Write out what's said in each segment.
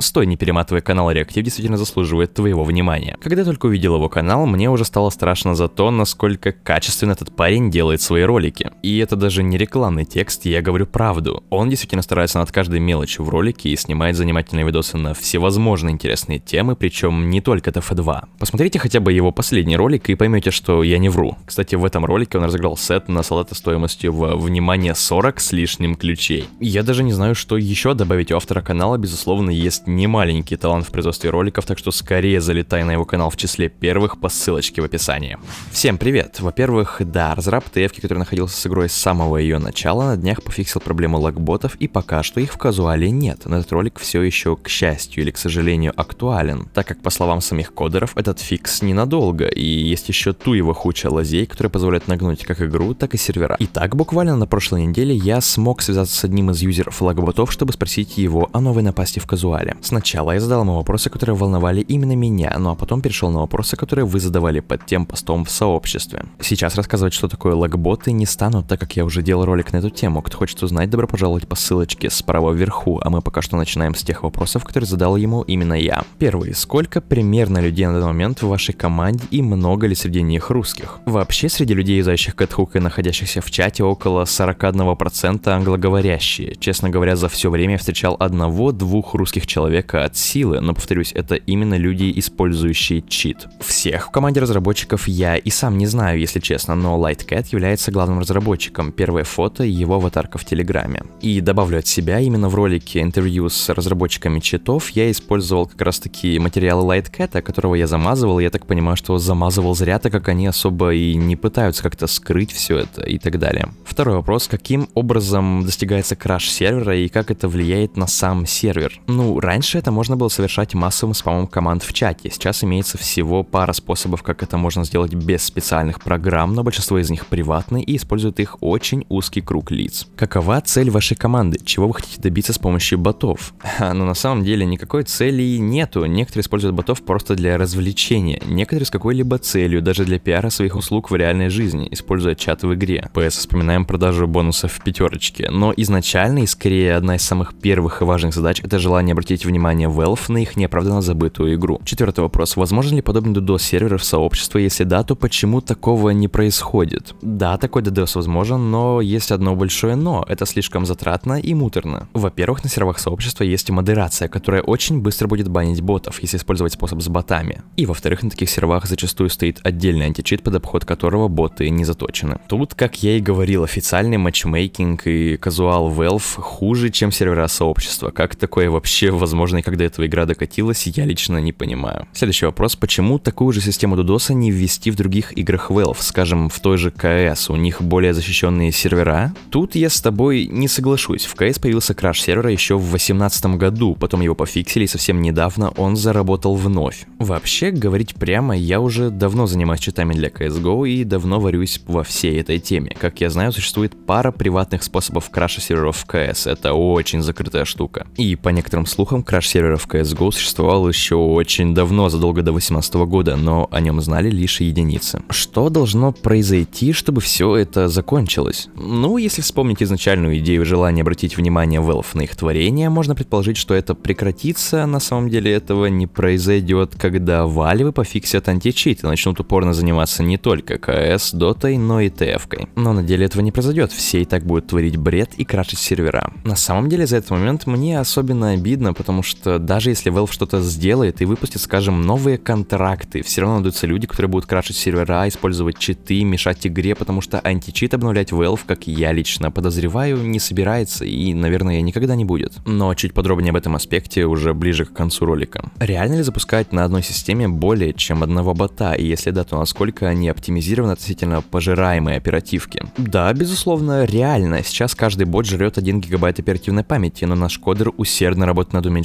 Стой, не перематывай канал, реактив действительно заслуживает твоего внимания. Когда только увидел его канал, мне уже стало страшно за то, насколько качественно этот парень делает свои ролики. И это даже не рекламный текст, я говорю правду. Он действительно старается над каждой мелочью в ролике и снимает занимательные видосы на всевозможные интересные темы, причем не только TF2. Посмотрите хотя бы его последний ролик и поймете, что я не вру. Кстати, в этом ролике он разыграл сет на салаты стоимостью в, внимание, 40 с лишним ключей. Я даже не знаю, что еще добавить у автора канала, безусловно, есть немаленький талант в производстве роликов, так что скорее залетай на его канал в числе первых по ссылочке в описании. Всем привет! Во-первых, да, разраб TF, который находился с игрой с самого ее начала, на днях пофиксил проблему лагботов, и пока что их в казуале нет, но этот ролик все еще, к счастью или к сожалению, актуален, так как, по словам самих кодеров, этот фикс ненадолго, и есть еще туево хуча лазей, которые позволяют нагнуть как игру, так и сервера. Итак, буквально на прошлой неделе я смог связаться с одним из юзеров лагботов, чтобы спросить его о новой напасти в казуале. Сначала я задал ему вопросы, которые волновали именно меня, ну а потом перешел на вопросы, которые вы задавали под тем постом в сообществе. Сейчас рассказывать, что такое лагботы, не стану, так как я уже делал ролик на эту тему. Кто хочет узнать, добро пожаловать по ссылочке справа вверху, а мы пока что начинаем с тех вопросов, которые задал ему именно я. Первый. Сколько примерно людей на данный момент в вашей команде и много ли среди них русских? Вообще, среди людей, юзающих Кэтхук и находящихся в чате, около 41% англоговорящие. Честно говоря, за все время я встречал одного-двух русских человека от силы, но повторюсь, это именно люди, использующие чит. Всех в команде разработчиков я и сам не знаю, если честно, но Lightcat является главным разработчиком. Первое фото — его аватарка в Телеграме. И добавлю от себя, именно в ролике интервью с разработчиками читов я использовал как раз таки материалы Lightcat, которого я замазывал, я так понимаю, что замазывал зря, так как они особо и не пытаются как-то скрыть все это и так далее. Второй вопрос, каким образом достигается краш сервера и как это влияет на сам сервер? Ну, раньше это можно было совершать массовым спамом команд в чате, сейчас имеется всего пара способов, как это можно сделать без специальных программ, но большинство из них приватные и используют их очень узкий круг лиц. Какова цель вашей команды? Чего вы хотите добиться с помощью ботов? Но ну, на самом деле никакой цели нету, некоторые используют ботов просто для развлечения, некоторые с какой-либо целью, даже для пиара своих услуг в реальной жизни, используя чат в игре. ПС вспоминаем продажу бонусов в пятерочке, но изначально и скорее одна из самых первых и важных задач это желание обратить внимание Valve на их неоправданно забытую игру. Четвертый вопрос. Возможен ли подобный DDoS сервер в сообщество? Если да, то почему такого не происходит? Да, такой DDoS возможен, но есть одно большое но. Это слишком затратно и муторно. Во-первых, на серверах сообщества есть модерация, которая очень быстро будет банить ботов, если использовать способ с ботами. И во-вторых, на таких серверах зачастую стоит отдельный античит, под обход которого боты не заточены. Тут, как я и говорил, официальный матчмейкинг и казуал Valve хуже, чем сервера сообщества. Как такое вообще возможно и когда эта игра докатилась, я лично не понимаю. Следующий вопрос, почему такую же систему DDoS не ввести в других играх Valve, скажем, в той же CS, у них более защищенные сервера? Тут я с тобой не соглашусь. В CS появился краш сервера еще в 2018 году, потом его пофиксили и совсем недавно он заработал вновь. Вообще, говорить прямо, я уже давно занимаюсь читами для CSGO и давно варюсь во всей этой теме. Как я знаю, существует пара приватных способов краша серверов в CS, это очень закрытая штука. И по некоторым слухам, краш серверов в CSGO существовал еще очень давно, задолго до 2018 года, но о нем знали лишь единицы. Что должно произойти, чтобы все это закончилось? Ну, если вспомнить изначальную идею желания обратить внимание Valve на их творение, можно предположить, что это прекратится, на самом деле этого не произойдет, когда Valve пофиксят античит и начнут упорно заниматься не только CS, Dota, но и TF. -кой. Но на деле этого не произойдет, все и так будут творить бред и крашить сервера. На самом деле за этот момент мне особенно обидно, потому что даже если Valve что-то сделает и выпустит, скажем, новые контракты, все равно найдутся люди, которые будут крашить сервера, использовать читы, мешать игре, потому что античит обновлять Valve, как я лично подозреваю, не собирается и, наверное, никогда не будет. Но чуть подробнее об этом аспекте уже ближе к концу ролика. Реально ли запускать на одной системе более чем одного бота, и если да, то насколько они оптимизированы относительно пожираемой оперативки? Да, безусловно, реально. Сейчас каждый бот жрет 1 гигабайт оперативной памяти, но наш кодер усердно работает над уменьшением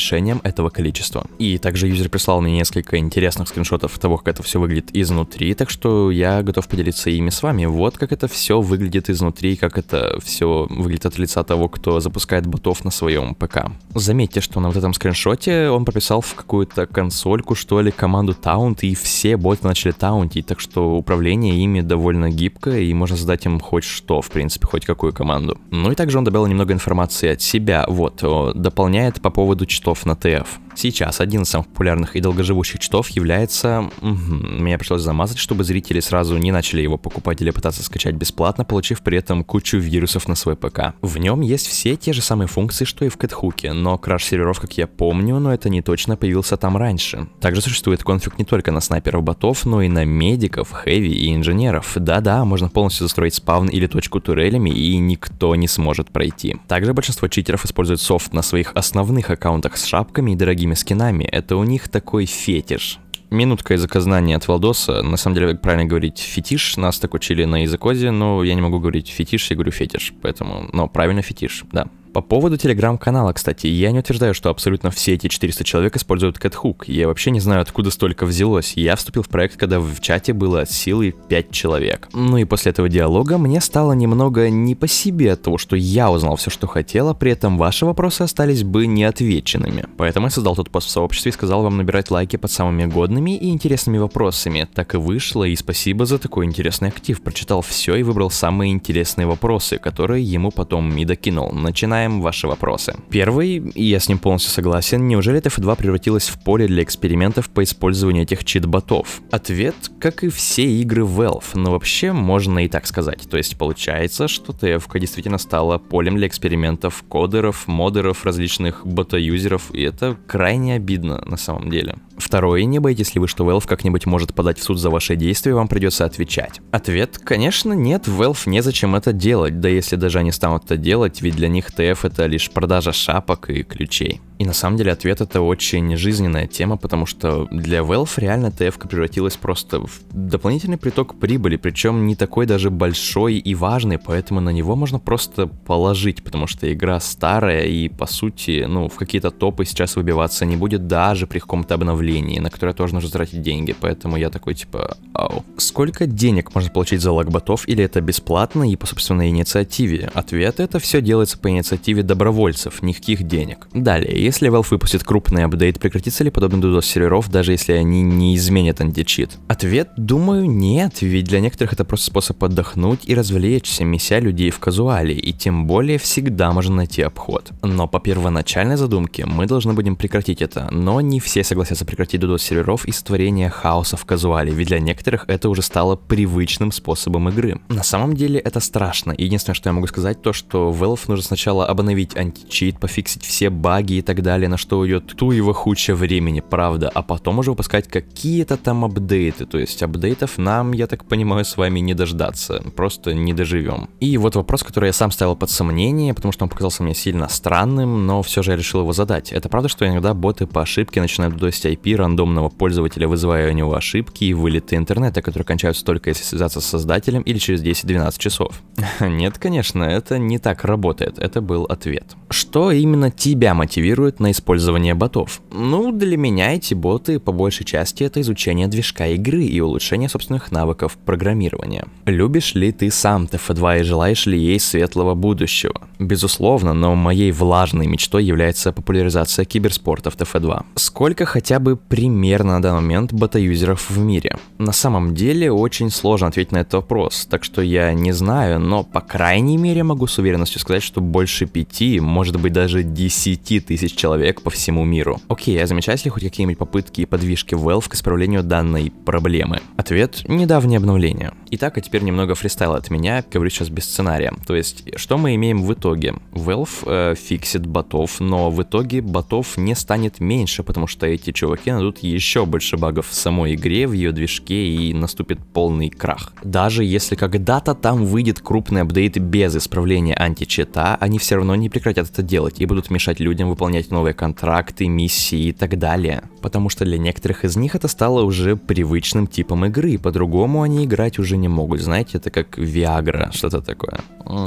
этого количества. И также юзер прислал мне несколько интересных скриншотов того, как это все выглядит изнутри, так что я готов поделиться ими с вами. Вот как это все выглядит изнутри, как это все выглядит от лица того, кто запускает ботов на своем ПК. Заметьте, что на вот этом скриншоте он прописал в какую-то консольку, что ли, команду таунт, и все боты начали таунтить, так что управление ими довольно гибкое, и можно задать им хоть что, в принципе, хоть какую команду. Ну и также он добавил немного информации от себя, вот, дополняет по поводу читов на ТФ. Сейчас один из самых популярных и долгоживущих читов является... Угу, меня пришлось замазать, чтобы зрители сразу не начали его покупать или пытаться скачать бесплатно, получив при этом кучу вирусов на свой ПК. В нем есть все те же самые функции, что и в кэтхуке, но краш серверов, как я помню, но это не точно появился там раньше. Также существует конфиг не только на снайперов-ботов, но и на медиков, хэви и инженеров. Да-да, можно полностью застроить спавн или точку турелями, и никто не сможет пройти. Также большинство читеров используют софт на своих основных аккаунтах с шапками и дорогими скинами. Это у них такой фетиш минутка языкознания от Валдоса. На самом деле, правильно говорить фетиш. Нас так учили на языкозе, но я не могу говорить фетиш, я говорю фетиш. Поэтому, но правильно фетиш, да. По поводу телеграм-канала, кстати, я не утверждаю, что абсолютно все эти 400 человек используют CatHook. Я вообще не знаю, откуда столько взялось. Я вступил в проект, когда в чате было от силы 5 человек. Ну и после этого диалога мне стало немного не по себе от того, что я узнал все, что хотела, при этом ваши вопросы остались бы неотвеченными. Поэтому я создал тот пост в сообществе и сказал вам набирать лайки под самыми годными и интересными вопросами. Так и вышло, и спасибо за такой интересный актив. Прочитал все и выбрал самые интересные вопросы, которые ему потом и докинул. Начиная начинаем ваши вопросы. Первый, и я с ним полностью согласен, неужели TF2 превратилась в поле для экспериментов по использованию этих чит-ботов? Ответ, как и все игры Valve, но вообще можно и так сказать. То есть получается, что TF действительно стала полем для экспериментов кодеров, модеров, различных бота-юзеров, и это крайне обидно на самом деле. Второе, не боитесь ли вы, что Valve как-нибудь может подать в суд за ваши действия, вам придется отвечать? Ответ, конечно, нет, Valve незачем это делать, да если даже они станут это делать, ведь для них TF это лишь продажа шапок и ключей. И на самом деле ответ это очень жизненная тема, потому что для Valve реально TF превратилась просто в дополнительный приток прибыли, причем не такой даже большой и важный, поэтому на него можно просто положить, потому что игра старая и по сути, ну, в какие-то топы сейчас выбиваться не будет даже при каком-то обновлении, на которое тоже нужно тратить деньги, поэтому я такой типа, ау. Сколько денег можно получить за лагботов или это бесплатно и по собственной инициативе? Ответ это все делается по инициативе добровольцев, никаких денег. Далее, если Valve выпустит крупный апдейт, прекратится ли подобный DDoS серверов, даже если они не изменят античит? Ответ, думаю, нет, ведь для некоторых это просто способ отдохнуть и развлечься, меся людей в казуале, и тем более всегда можно найти обход. Но по первоначальной задумке мы должны будем прекратить это, но не все согласятся прекратить DDoS серверов и створение хаоса в казуале, ведь для некоторых это уже стало привычным способом игры. На самом деле это страшно, единственное, что я могу сказать, то, что Valve нужно сначала обновить античит, пофиксить все баги и так так далее, на что уйдет туево хуча времени, правда, а потом уже выпускать какие-то там апдейты, то есть апдейтов нам, я так понимаю, с вами не дождаться, просто не доживем. И вот вопрос, который я сам ставил под сомнение, потому что он показался мне сильно странным, но все же я решил его задать. Это правда, что иногда боты по ошибке начинают досить IP рандомного пользователя, вызывая у него ошибки и вылеты интернета, которые кончаются только если связаться с создателем или через 10-12 часов? Нет, конечно, это не так работает, это был ответ. Что именно тебя мотивирует реагирует на использование ботов. Ну, для меня эти боты по большей части это изучение движка игры и улучшение собственных навыков программирования. Любишь ли ты сам TF2 и желаешь ли ей светлого будущего? Безусловно, но моей влажной мечтой является популяризация киберспорта в TF2. Сколько хотя бы примерно на данный момент бота-юзеров в мире? На самом деле очень сложно ответить на этот вопрос, так что я не знаю, но по крайней мере могу с уверенностью сказать, что больше пяти, может быть даже десяти тысяч тысяч человек по всему миру. Окей, а замечаете ли хоть какие-нибудь попытки и подвижки Valve к исправлению данной проблемы? Ответ – недавнее обновление. Итак, а теперь немного фристайла от меня, говорю сейчас без сценария. То есть, что мы имеем в итоге? Valve э, фиксит ботов, но в итоге ботов не станет меньше, потому что эти чуваки найдут еще больше багов в самой игре, в ее движке и наступит полный крах. Даже если когда-то там выйдет крупный апдейт без исправления античета, они все равно не прекратят это делать и будут мешать людям выполнять выполнять новые контракты, миссии и так далее. Потому что для некоторых из них это стало уже привычным типом игры, по-другому они играть уже не могут. Знаете, это как Viagra, что-то такое.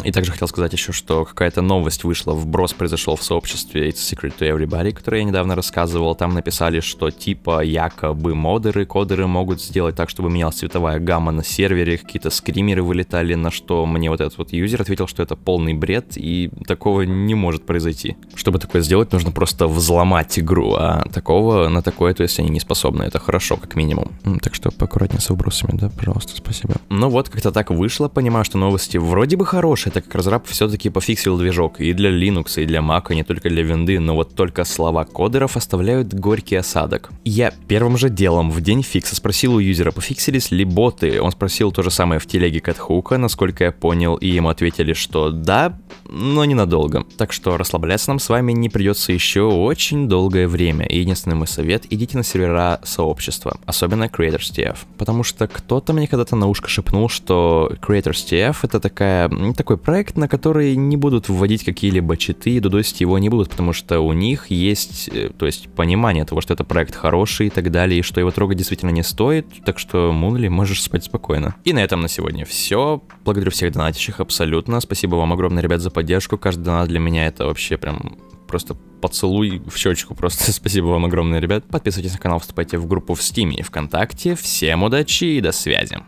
И также хотел сказать еще, что какая-то новость вышла, вброс произошел в сообществе It's Secret to Everybody, которое я недавно рассказывал. Там написали, что типа якобы модеры, кодеры могут сделать так, чтобы менялась цветовая гамма на сервере, какие-то скримеры вылетали, на что мне вот этот вот юзер ответил, что это полный бред, и такого не может произойти. Чтобы такое сделать, нужно можно просто взломать игру, а такого, на такое, то есть они не способны, это хорошо, как минимум. Так что поаккуратнее с вбросами, да, пожалуйста, спасибо. Ну вот, как-то так вышло, понимаю, что новости вроде бы хорошие, так как разраб все-таки пофиксил движок и для Linux, и для Mac, и не только для винды, но вот только слова кодеров оставляют горький осадок. Я первым же делом в день фикса спросил у юзера, пофиксились ли боты. Он спросил то же самое в телеге Катхука, насколько я понял, и ему ответили, что да, но ненадолго. Так что расслабляться нам с вами не придется еще очень долгое время. Единственный мой совет, идите на сервера сообщества, особенно Creators TF. Потому что кто-то мне когда-то на ушко шепнул, что Creators TF это такая, такой проект, на который не будут вводить какие-либо читы, и дудосить его не будут, потому что у них есть, э, то есть понимание того, что это проект хороший и так далее, и что его трогать действительно не стоит, так что, Мунли, можешь спать спокойно. И на этом на сегодня все. Благодарю всех донатящих абсолютно. Спасибо вам огромное, ребят, за поддержку. Каждый донат для меня это вообще прям просто поцелуй в щечку. Просто спасибо вам огромное, ребят. Подписывайтесь на канал, вступайте в группу в Стиме и ВКонтакте. Всем удачи и до связи.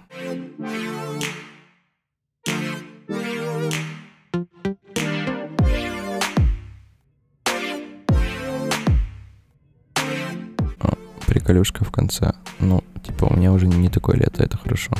приколюшка в конце. Ну, типа, у меня уже не такое лето, это хорошо.